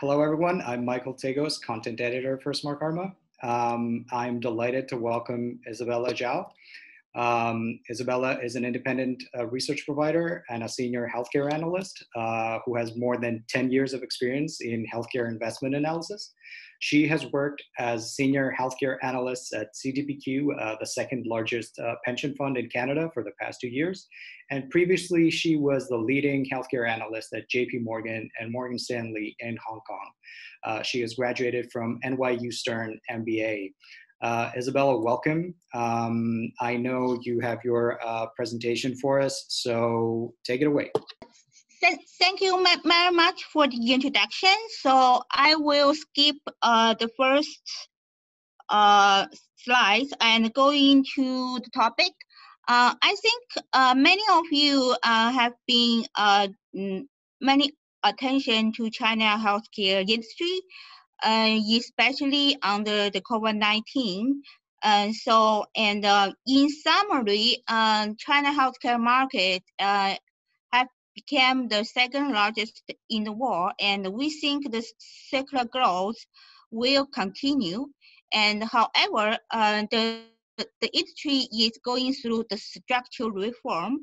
hello, everyone. I'm Michael Tagos, content editor for Smartkarma. Um, I'm delighted to welcome Isabella Zhao. Um, Isabella is an independent uh, research provider and a senior healthcare analyst uh, who has more than 10 years of experience in healthcare investment analysis. She has worked as senior healthcare analyst at CDPQ, uh, the second largest uh, pension fund in Canada for the past two years. And previously, she was the leading healthcare analyst at JP Morgan and Morgan Stanley in Hong Kong. Uh, she has graduated from NYU Stern MBA. Uh, Isabella, welcome. Um, I know you have your uh, presentation for us, so take it away. Thank you very much for the introduction. So I will skip uh, the first uh, slides and go into the topic. Uh, I think uh, many of you uh, have been many attention to China healthcare industry uh, especially under the COVID-19. Uh, so, and uh, in summary, uh, China healthcare market become the second largest in the world, and we think the secular growth will continue. And however, uh, the the industry is going through the structural reform,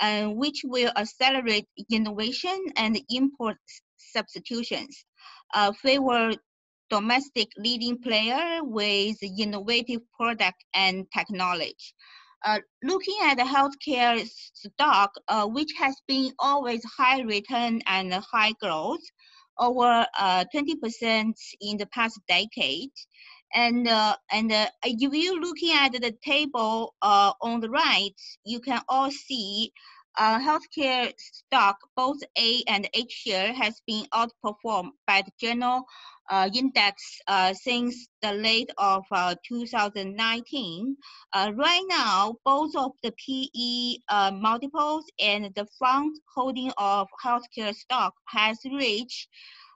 uh, which will accelerate innovation and import substitutions, uh, favor domestic leading player with innovative product and technology. Uh, looking at the healthcare stock, uh, which has been always high return and high growth, over 20% uh, in the past decade. And, uh, and if you're looking at the table on the right, you can all see uh, healthcare stock, both A and H share, has been outperformed by the general uh, index uh, since the late of uh, 2019. Uh, right now, both of the PE uh, multiples and the fund holding of healthcare stock has reached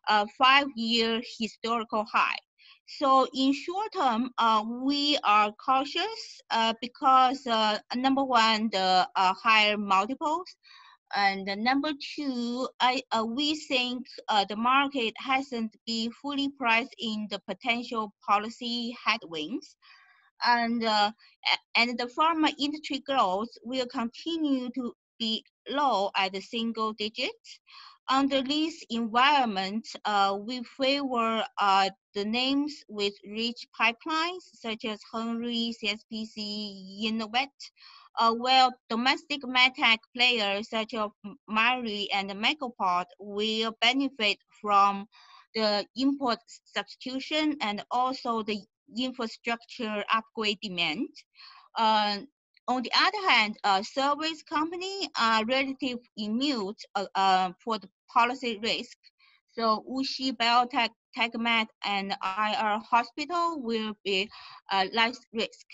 a five-year historical high. So in short term, uh, we are cautious uh, because uh, number one, the uh, higher multiples, and number two, I, uh, we think uh, the market hasn't been fully priced in the potential policy headwinds. And, and the pharma industry growth will continue to be low at the single digits under this environment, uh, we favor uh, the names with rich pipelines, such as Hengrui, CSPC, Innovent, uh, domestic medtech players such as Mindray and MicroPort will benefit from the import substitution and also the infrastructure upgrade demand. Uh, on the other hand, uh, service companies are relatively immune uh, for the policy risk. So WuXi Biotech, Tigermed, and Aier Hospital will be less risk.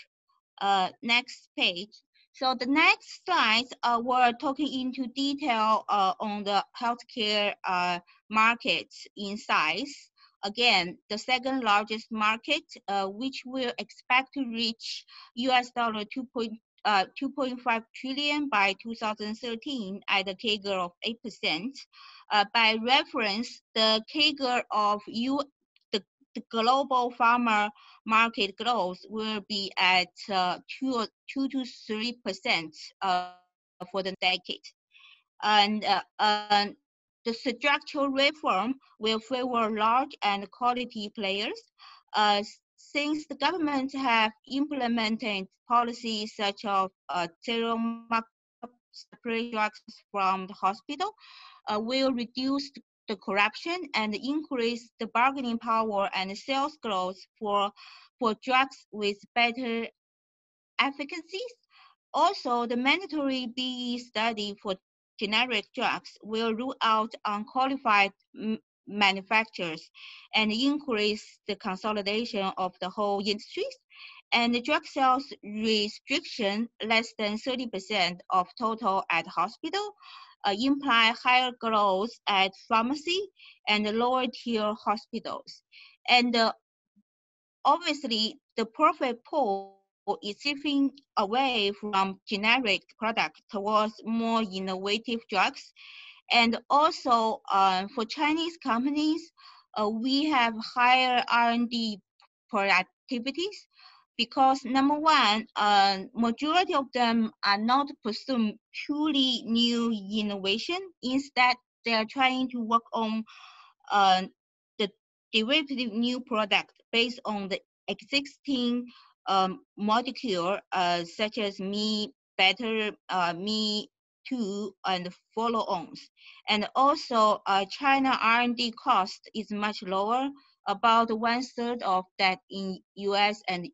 Uh, next page. So the next slides, uh, we're talking into detail uh, on the healthcare uh, markets in size. Again, the second largest market, uh, which will expect to reach US dollar 2.2 uh, 2.5 trillion by 2013 at a CAGR of 8%. Uh, by reference, the CAGR of U the, the global pharma market growth will be at uh, 2, 2 to 3% uh, for the decade. And uh, the structural reform will favor large and quality players, uh, since the government have implemented policies such as uh, zero separate drugs from the hospital, uh, will reduce the corruption and increase the bargaining power and sales growth for, for drugs with better efficacy. Also, the mandatory BE study for generic drugs will rule out unqualified manufacturers and increase the consolidation of the whole industries. And the drug sales restriction less than 30% of total at hospital uh, imply higher growth at pharmacy and lower tier hospitals. And uh, obviously the profit pool is shifting away from generic products towards more innovative drugs and also uh, for Chinese companies, uh, we have higher R&D productivities because number one, uh, majority of them are not pursuing truly new innovation. Instead, they are trying to work on uh, derivative new product based on the existing um, molecule, uh, such as me better, uh, me too, and follow-ons. And also, uh, China R&D cost is much lower, about one third of that in US and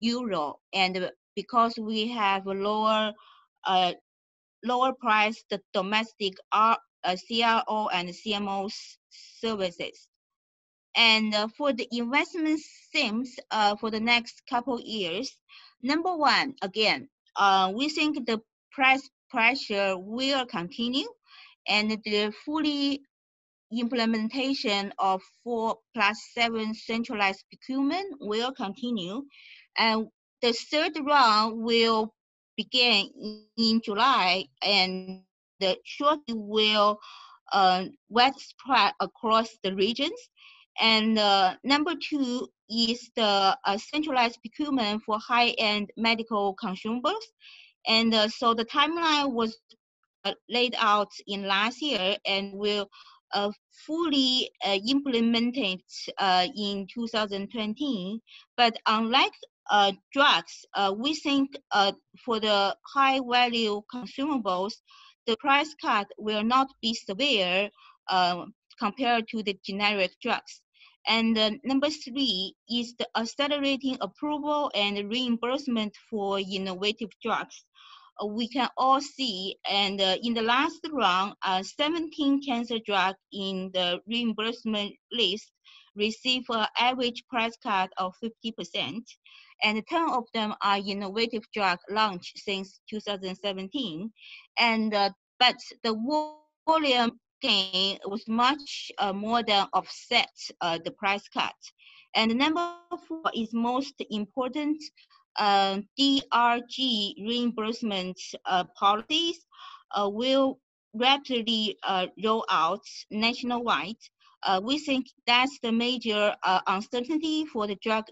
Euro. And because we have lower, uh, lower price the domestic R, uh, CRO and CMO services. And uh, for the investment themes uh, for the next couple years, number one, again, uh, we think the price pressure will continue and the fully implementation of 4 plus 7 centralized procurement will continue. And the third round will begin in July and the shortage will uh, widespread across the regions. And uh, number two is the uh, centralized procurement for high-end medical consumables. And uh, so the timeline was uh, laid out in last year and will uh, fully uh, implemented in 2020. But unlike drugs, we think for the high value consumables, the price cut will not be severe compared to the generic drugs. And uh, number three is the accelerating approval and reimbursement for innovative drugs. Uh, we can all see, and uh, in the last round, uh, 17 cancer drugs in the reimbursement list receive an average price cut of 50%, and 10 of them are innovative drug launched since 2017. And uh, but the volume gain was much uh, more than offset uh, the price cut. And number four is most important, uh, DRG reimbursement uh, policies uh, will rapidly uh, roll out nationwide. we think that's the major uncertainty for the drug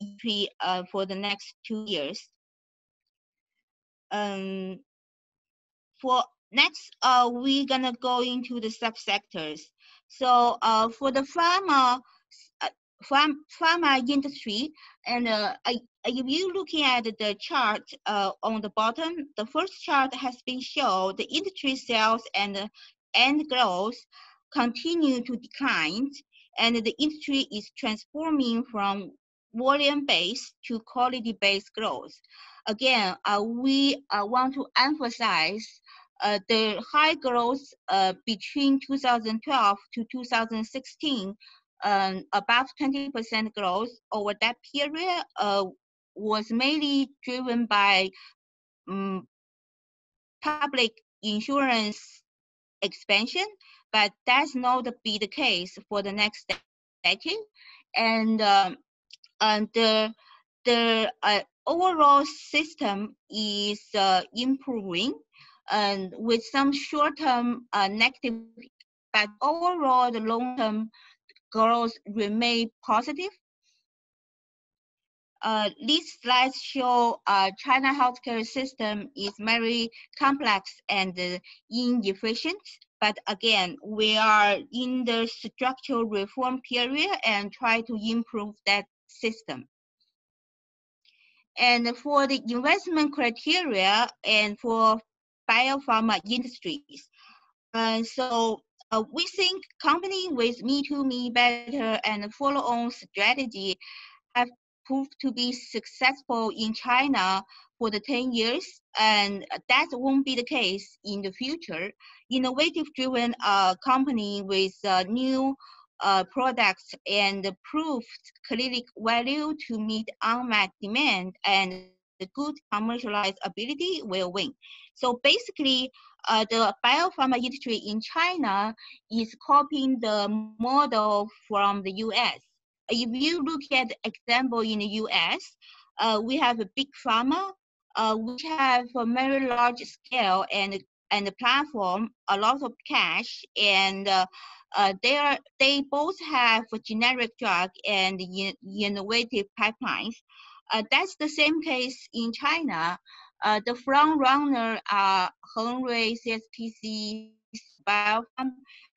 industry for the next two years. Um, for Next, uh, we're gonna go into the subsectors. So uh, for the pharma, uh, pharma, pharma industry, and uh, if you're looking at the chart uh, on the bottom, the first chart has been shown the industry sales and end growth continue to decline, and the industry is transforming from volume-based to quality-based growth. Again, uh, we uh, want to emphasize uh, the high growth uh, between 2012 to 2016, um, above 20% growth over that period uh, was mainly driven by um, public insurance expansion, but that's not be the case for the next decade. And, um, and the, the uh, overall system is uh, improving and with some short-term uh, negative, but overall the long-term growth remain positive. Uh, these slides show uh, China healthcare system is very complex and uh, inefficient. But again, we are in the structural reform period and try to improve that system. And for the investment criteria and for biopharma industries. Uh, so uh, we think company with me to me better and follow on strategy have proved to be successful in China for the 10 years, and that won't be the case in the future. Innovative driven uh, company with uh, new uh, products and proved clinical value to meet unmet demand and the good commercialized ability will win. So basically, uh, the biopharma industry in China is copying the model from the US. If you look at example in the US, uh, we have a big pharma, uh, which have a very large scale and and the platform a lot of cash and uh, uh, they are they both have generic drug and innovative pipelines. Uh, that's the same case in China. Uh, the front runner are Hengrui, CSPC, Biopharm,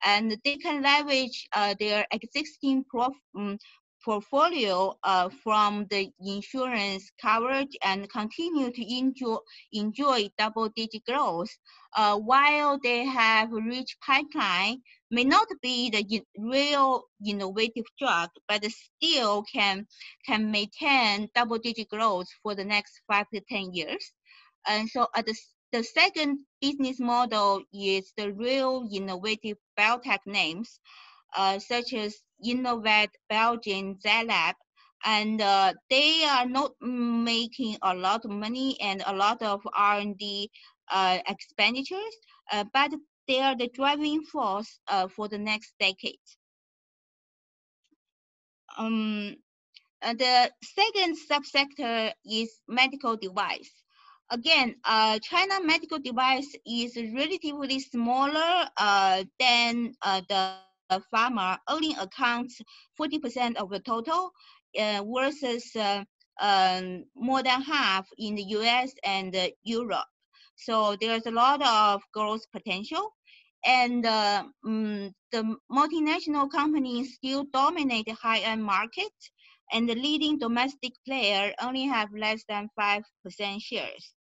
and they can leverage uh, their existing prof, um, portfolio uh, from the insurance coverage and continue to enjoy, enjoy double-digit growth uh, while they have rich pipeline may not be the real innovative drug, but still can, can maintain double-digit growth for the next five to 10 years. And so uh, the, the second business model is the real innovative biotech names, uh, such as Innovent, BeiGene, Zai Lab, and uh, they are not making a lot of money and a lot of R&D uh, expenditures, uh, but they are the driving force uh, for the next decade. Um, the second subsector is medical device. Again, uh, China medical device is relatively smaller uh, than uh, the pharma only accounts 40% of the total uh, versus uh, um, more than half in the US and Europe. So there's a lot of growth potential. And uh, um, the multinational companies still dominate the high-end market, and the leading domestic player only have less than 5% shares.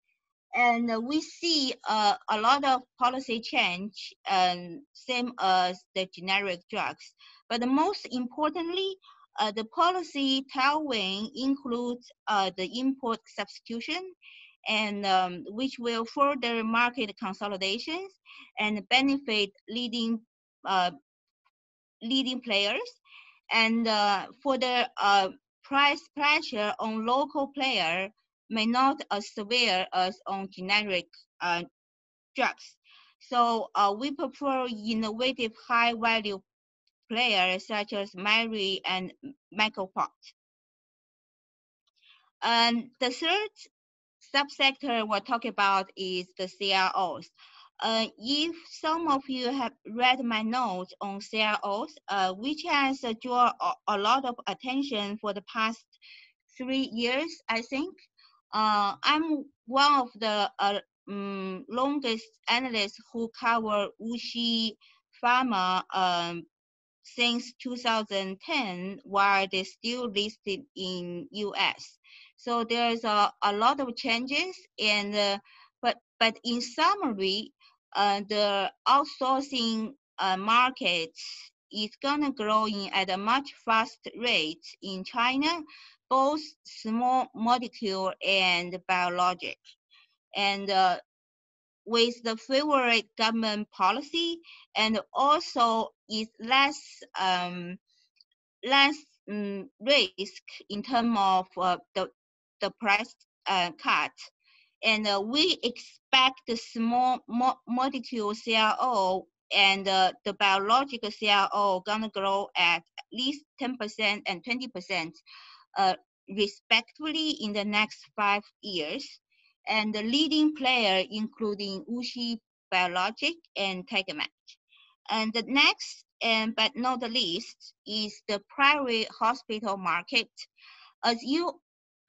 And we see uh, a lot of policy change, um, same as the generic drugs. But most importantly, uh, the policy tailwind includes uh, the import substitution and um, which will further market consolidations and benefit leading uh, leading players. And uh, for the uh, price pressure on local player may not as severe as on generic uh, drugs. So uh, we prefer innovative high value players such as Mindray and MicroPort. And the third subsector we'll talk about is the CROs. Uh, if some of you have read my notes on CROs, uh, which has drawn a, a, lot of attention for the past three years, I think. Uh, I'm one of the um, longest analysts who cover WuXi Pharma um, since 2010, while they still listed in US. So there's a, a lot of changes, and uh, but but in summary, uh, the outsourcing uh, market is gonna growing at a much faster rate in China, both small molecule and biologic, and uh, with the favorite government policy, and also is less um, less um, risk in terms of uh, the the price uh, cut. And uh, we expect the small mo molecule CRO and uh, the biological CRO gonna grow at least 10% and 20% uh, respectively in the next five years. And the leading player including WuXi Biologic and Tigermed. And the next, and but not the least, is the private hospital market. As you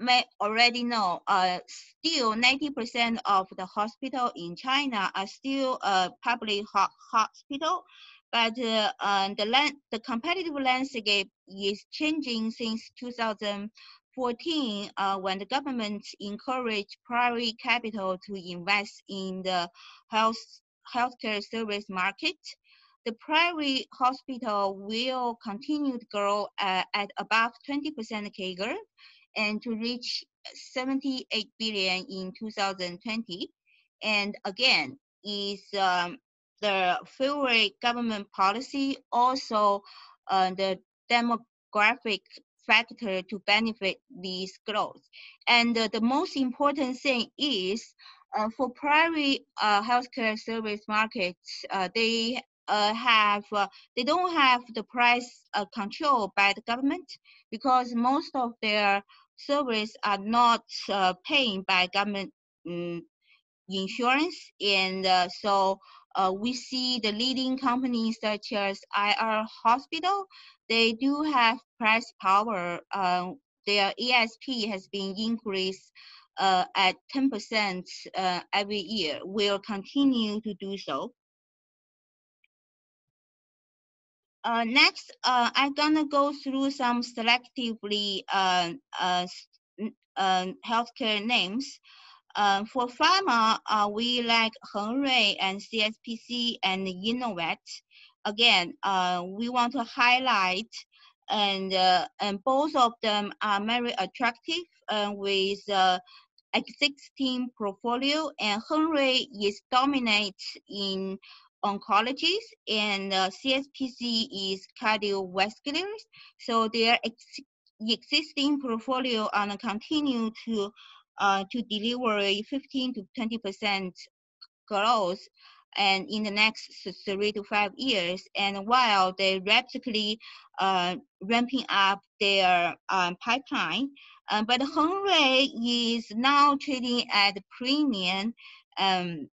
may already know, uh, still 90% of the hospital in China are still a public ho hospital, but uh, the, land, the competitive landscape is changing since 2014 uh, when the government encouraged private capital to invest in the health healthcare service market. The private hospital will continue to grow uh, at above 20% CAGR and to reach 78 billion in 2020. And again, is um, the favorite government policy also uh, the demographic factor to benefit this growth. And uh, the most important thing is uh, for private uh, healthcare service markets, uh, they uh, have uh, they don't have the price control by the government because most of their service are not paying by government um, insurance. And so uh, we see the leading companies such as Aier Hospital, they do have price power. Uh, their ASP has been increased uh, at 10% uh, every year, will continue to do so. Uh, next, uh, I'm gonna go through some selectively healthcare names. Uh, for pharma, uh, we like Hengrui and CSPC and Innovent. Again, we want to highlight and and both of them are very attractive with existing portfolio and Hengrui is dominant in oncologies and uh, CSPC is cardiovascular. So their ex existing portfolio and continue to uh, to deliver 15 to 20 percent growth and in the next three to five years. And while they rapidly uh, ramping up their um, pipeline, um, but Hengrui is now trading at premium um,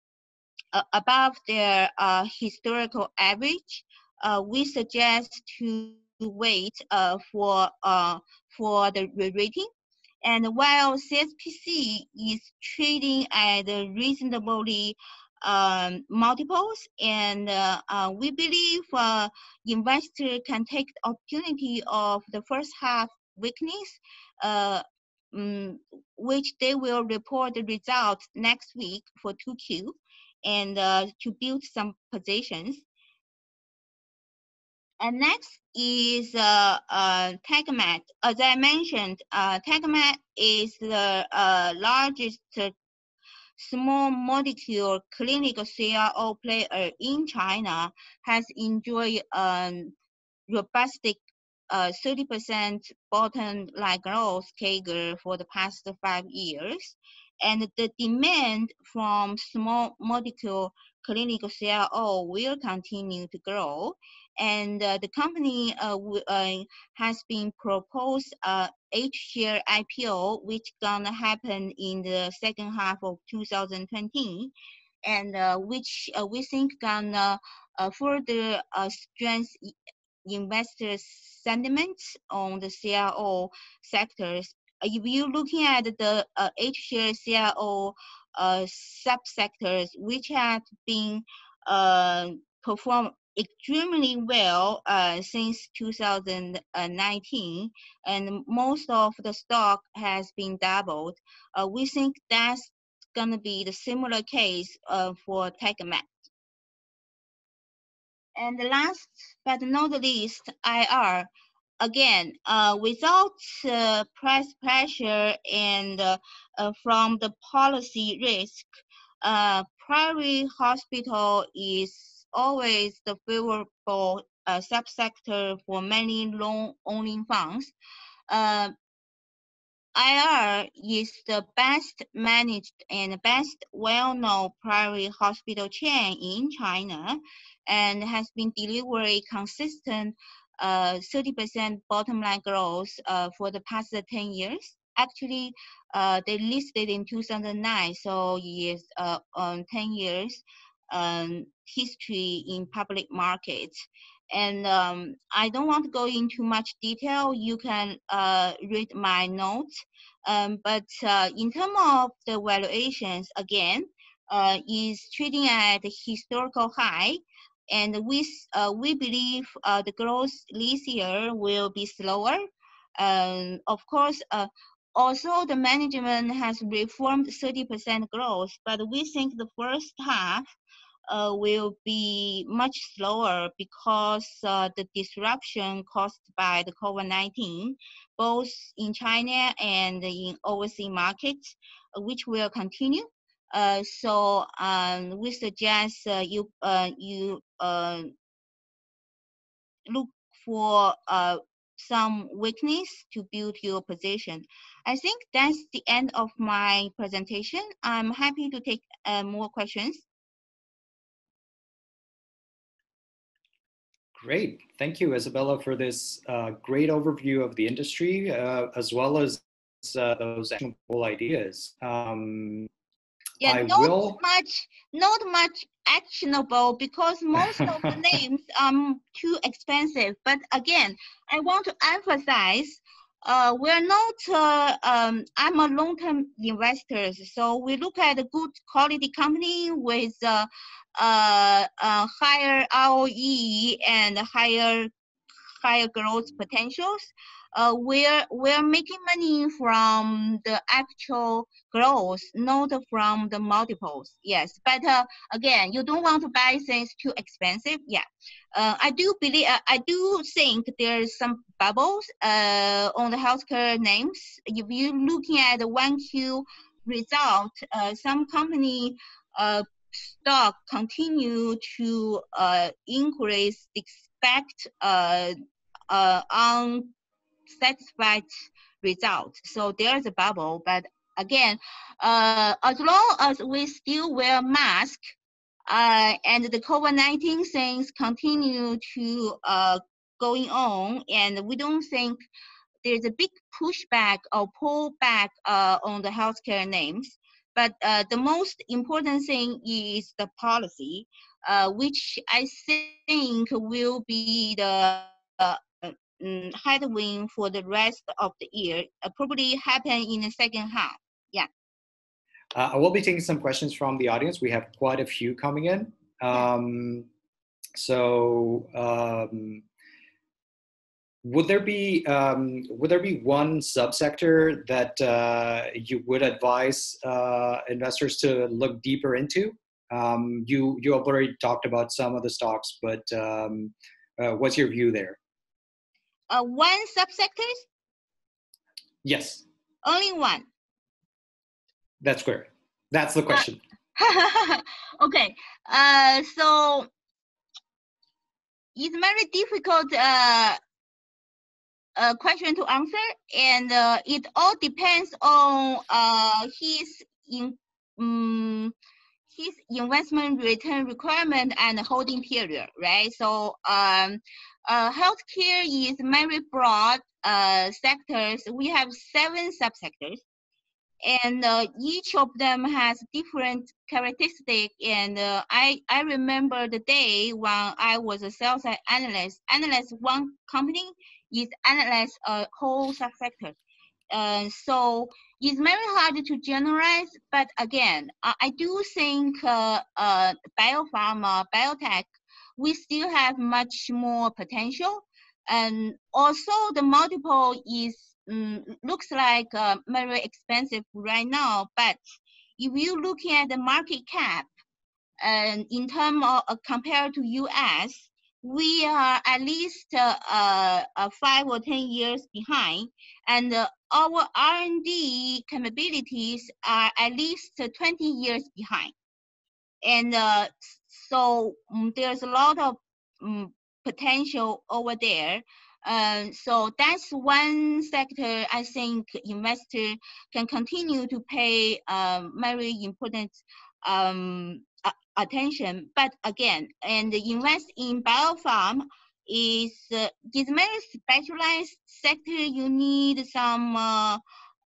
uh, above their uh, historical average, uh, we suggest to wait for for the rating. And while CSPC is trading at reasonably um, multiples, and uh, uh, we believe uh, can take the opportunity of the first half weakness, um, which they will report the results next week for 2Q and uh, to build some positions. And next is uh, uh. As I mentioned, uh, Tigermed is the uh, largest small molecule clinical CRO player in China, has enjoyed um, robust uh, 30% bottom line growth CAGR for the past five years and the demand from small molecule clinical CRO will continue to grow. And uh, the company uh, uh, has been proposed a H-share IPO, which gonna happen in the second half of 2020, and uh, which uh, we think gonna uh, further strengthen investors' sentiments on the CRO sectors. If you're looking at the uh, H-share CRO uh, subsectors, which have been uh, performed extremely well uh, since 2019, and most of the stock has been doubled. Uh, we think that's going to be the similar case uh, for Tigermed. And last but not the least, Aier again, uh, without uh, price pressure and uh, uh from the policy risk, uh, private hospital is always the favorable uh, subsector for many loan-owning funds. Aier is the best managed and best well-known private hospital chain in China and has been delivering consistent uh, 30% bottom line growth uh, for the past 10 years. Actually, uh, they listed in 2009, so it's uh, um, 10 years um, history in public markets. And um, I don't want to go into much detail. You can uh, read my notes. Um, but uh, in terms of the valuations, again, uh, is trading at historical high and we, uh, we believe uh, the growth this year will be slower. Um, of course, uh, also the management has reformed 30% growth, but we think the first half uh, will be much slower because uh, the disruption caused by the COVID-19, both in China and in overseas markets, which will continue. Uh, so um, we suggest uh, you uh, you uh, look for uh, some weakness to build your position. I think that's the end of my presentation. I'm happy to take uh, more questions. Great. Thank you, Isabella, for this uh, great overview of the industry, uh, as well as uh, those actionable ideas. Um, Yeah, I not will. much, not much actionable because most of the names are too expensive. But again, I want to emphasize, uh, we're not. Uh, um, I'm a long-term investor, so we look at a good quality company with uh, uh, higher ROE and higher higher growth potentials. Uh, we're we're making money from the actual growth, not from the multiples. Yes, but uh, again, you don't want to buy things too expensive. Yeah, uh, I do believe uh, I do think there's some bubbles uh, on the healthcare names. If you're looking at the one Q result, uh, some company stock continue to uh, increase, expect uh, uh, unsatisfied result. So there's a bubble, but again, uh, as long as we still wear mask uh, and the COVID-19 things continue to uh, going on, and we don't think there's a big pushback or pullback uh, on the healthcare names. But uh, the most important thing is the policy, uh, which I think will be the uh, mm, headwind for the rest of the year. Uh, probably happen in the second half. Yeah. Uh, I will be taking some questions from the audience. We have quite a few coming in. Um, so, um, would there be um, would there be one subsector that uh, you would advise uh, investors to look deeper into? Um, you you have already talked about some of the stocks, but um, uh, what's your view there? Uh, one subsector? Yes, Only one. that's correct. That's the question. okay. Uh, so it's very difficult uh, uh, question to answer, and uh, it all depends on uh, his in um, his investment return requirement and holding period, right? So um, uh, healthcare is very broad uh, sectors. We have seven subsectors and uh, each of them has different characteristic and uh, I, I remember the day when i was a sales analyst analyst one company is analyze a whole subsector. Uh, so it's very hard to generalize but again i, I do think uh, uh, biopharma biotech we still have much more potential. And also the multiple is um, looks like uh, very expensive right now, but if you looking at the market cap, and in terms of uh, compared to US, we are at least uh, uh, five or ten years behind, and uh, our R&D capabilities are at least 20 years behind. And uh, so um, there's a lot of um, potential over there. So that's one sector I think investor can continue to pay very important um, attention. But again, and invest in biopharm is uh, is very specialized sector. You need some uh,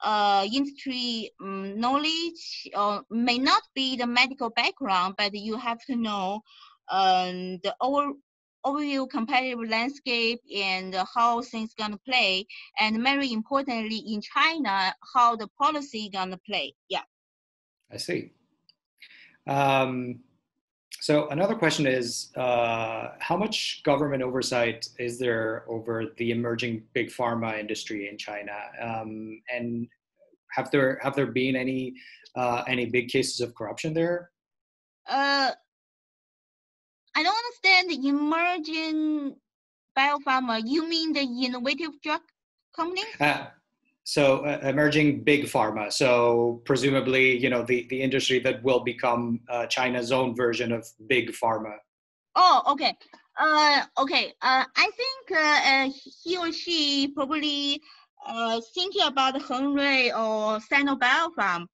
uh, industry um, knowledge, or may not be the medical background, but you have to know um, the over overview competitive landscape and how things gonna play, and very importantly in China, how the policy gonna play. Yeah. I see. Um, so another question is, uh, how much government oversight is there over the emerging big pharma industry in China? Um, and have there have there been any uh, any big cases of corruption there? Uh, I don't understand the emerging biopharma. You mean the innovative drug company? Uh, so uh, emerging big pharma. So presumably, you know, the, the industry that will become uh, China's own version of big pharma. Oh, okay. Uh, okay. Uh, I think uh, uh he or she probably thinking about Hengrui or Sino Biopharm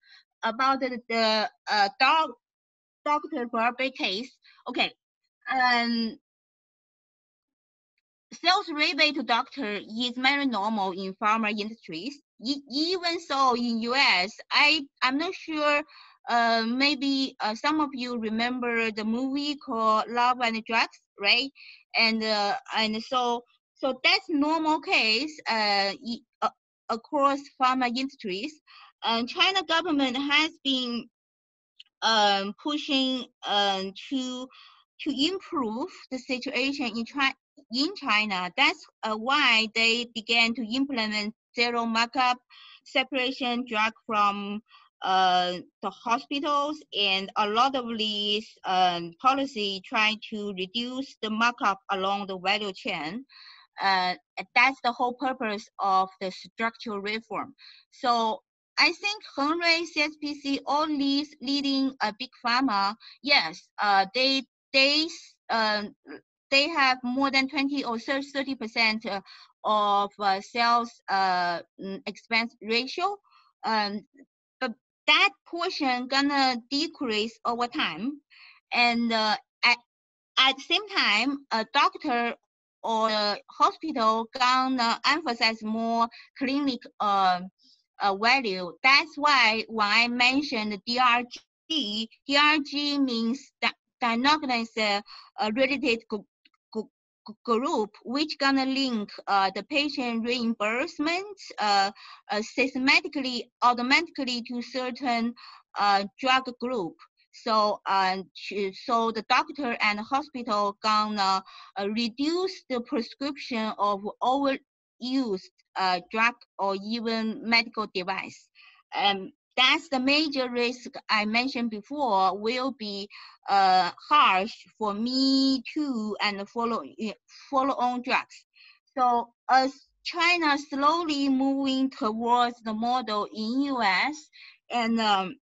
about the, the Dr. Barbie case. Okay, um, sales rebate to doctor is very normal in pharma industries. Even so, in US, I I'm not sure uh, maybe uh, some of you remember the movie called Love and Drugs, right? And uh, and so so that's normal case uh, across pharma industries. And China government has been um, pushing um, to to improve the situation in China. In China, that's uh, why they began to implement zero markup separation drug from uh, the hospitals and a lot of these um, policy trying to reduce the markup along the value chain. Uh, that's the whole purpose of the structural reform. So I think Hengrui, CSPC, all these leading a uh, big pharma, yes, uh, they they uh, they have more than 20 or 30 percent uh, of uh, sales uh, mm, expense ratio. Um, but that portion gonna decrease over time, and uh, at at the same time, a doctor or hospital gonna emphasize more clinic uh, uh, value. That's why when I mentioned DRG, DRG means that diagnosis uh, related group which gonna link uh, the patient reimbursement uh, uh, systematically automatically to certain uh, drug group. So uh, so the doctor and hospital gonna uh, reduce the prescription of overused drug or even medical device. Um, that's the major risk I mentioned before will be uh, harsh for me too and follow follow on drugs. So as China slowly moving towards the model in US and um,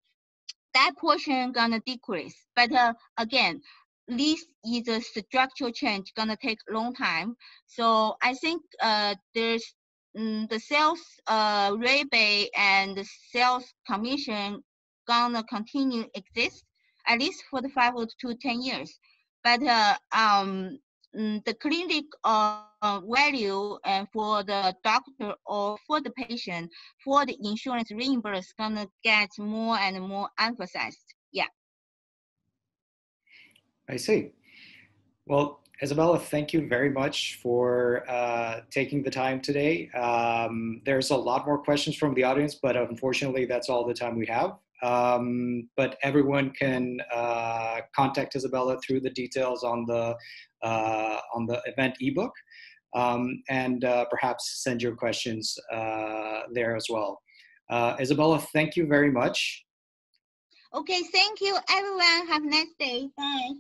that portion gonna decrease. But uh, again, this is a structural change gonna take a long time. So I think uh, there's mm, the sales uh, rebate and the sales commission gonna continue exist at least for the five to 10 years. But uh, um, mm, the clinic uh, value and for the doctor or for the patient, for the insurance reimburse gonna get more and more emphasized. Yeah. I see. Well, Isabella, thank you very much for uh, taking the time today. Um, there's a lot more questions from the audience, but unfortunately, that's all the time we have. Um, but everyone can uh, contact Isabella through the details on the uh, on the event ebook, um, and uh, perhaps send your questions uh, there as well. Uh, Isabella, thank you very much. Okay, thank you, everyone. Have a nice day. Bye.